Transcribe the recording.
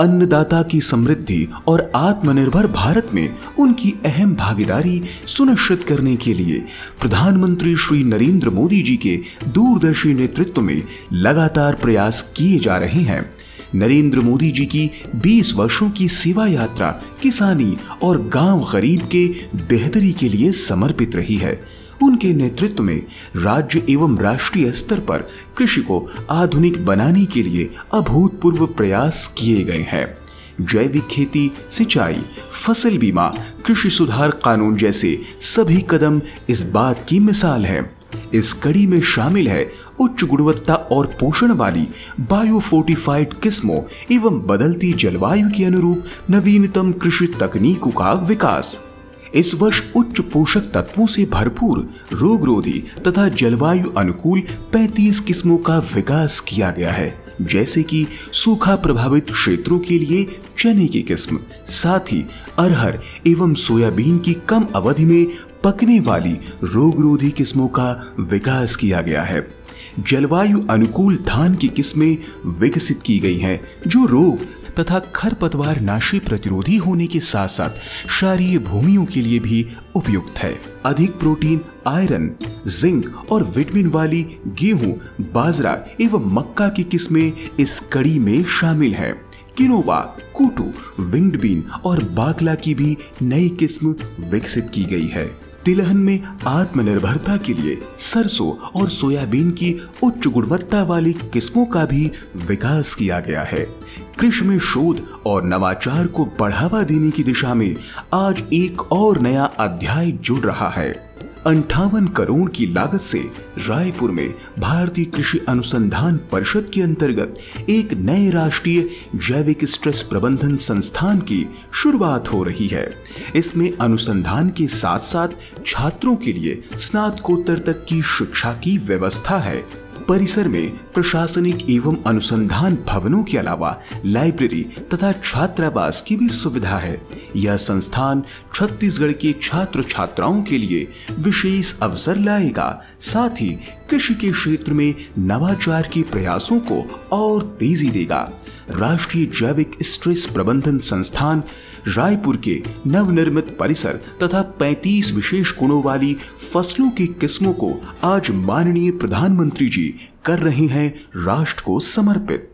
अन्नदाता की समृद्धि और आत्मनिर्भर भारत में उनकी अहम भागीदारी सुनिश्चित करने के लिए प्रधानमंत्री श्री नरेंद्र मोदी जी के दूरदर्शी नेतृत्व में लगातार प्रयास किए जा रहे हैं। नरेंद्र मोदी जी की 20 वर्षों की सेवा यात्रा किसानी और गाँव गरीब के बेहतरी के लिए समर्पित रही है। उनके नेतृत्व में राज्य एवं राष्ट्रीय स्तर पर कृषि को आधुनिक बनाने के लिए अभूतपूर्व प्रयास किए गए हैं। जैविक खेती, सिंचाई, फ़सल बीमा, कृषि सुधार कानून जैसे सभी कदम इस बात की मिसाल है। इस कड़ी में शामिल है उच्च गुणवत्ता और पोषण वाली बायोफोर्टिफाइड किस्मों एवं बदलती जलवायु के अनुरूप नवीनतम कृषि तकनीकों का विकास। इस वर्ष उच्च पोषक तत्वों से भरपूर रोगरोधी तथा जलवायु अनुकूल 35 किस्मों का विकास किया गया है, जैसे कि सूखा प्रभावित क्षेत्रों के लिए चने की किस्म, साथ ही अरहर एवं सोयाबीन की कम अवधि में पकने वाली रोगरोधी किस्मों का विकास किया गया है। जलवायु अनुकूल धान की किस्में विकसित की गई हैं, जो रोग तथा खरपतवार नाशी प्रतिरोधी होने के साथ साथ क्षारीय भूमियों के लिए भी उपयुक्त है। अधिक प्रोटीन, आयरन, जिंक और विटामिन वाली गेहूँ, बाजरा एवं मक्का की किस्में इस कड़ी में शामिल है। किनोवा, कुटू विंड बीन और बाकला की भी नई किस्म विकसित की गई है। तिलहन में आत्मनिर्भरता के लिए सरसों और सोयाबीन की उच्च गुणवत्ता वाली किस्मों का भी विकास किया गया है। कृषि में शोध और नवाचार को बढ़ावा देने की दिशा में आज एक और नया अध्याय जुड़ रहा है। अंठावन करोड़ की लागत से रायपुर में भारतीय कृषि अनुसंधान परिषद के अंतर्गत एक नए राष्ट्रीय जैविक स्ट्रेस प्रबंधन संस्थान की शुरुआत हो रही है। इसमें अनुसंधान के साथ साथ छात्रों के लिए स्नातकोत्तर तक की शिक्षा की व्यवस्था है। परिसर में प्रशासनिक एवं अनुसंधान भवनों के अलावा लाइब्रेरी तथा छात्रावास की भी सुविधा है। यह संस्थान छत्तीसगढ़ के छात्र छात्राओं के लिए विशेष अवसर लाएगा। साथ ही कृषि के क्षेत्र में नवाचार के प्रयासों को और तेज़ी देगा। राष्ट्रीय जैविक स्ट्रेस प्रबंधन संस्थान रायपुर के नवनिर्मित परिसर तथा 35 विशेष गुणों वाली फ़सलों की किस्मों को आज माननीय प्रधानमंत्री जी कर रहे हैं राष्ट्र को समर्पित।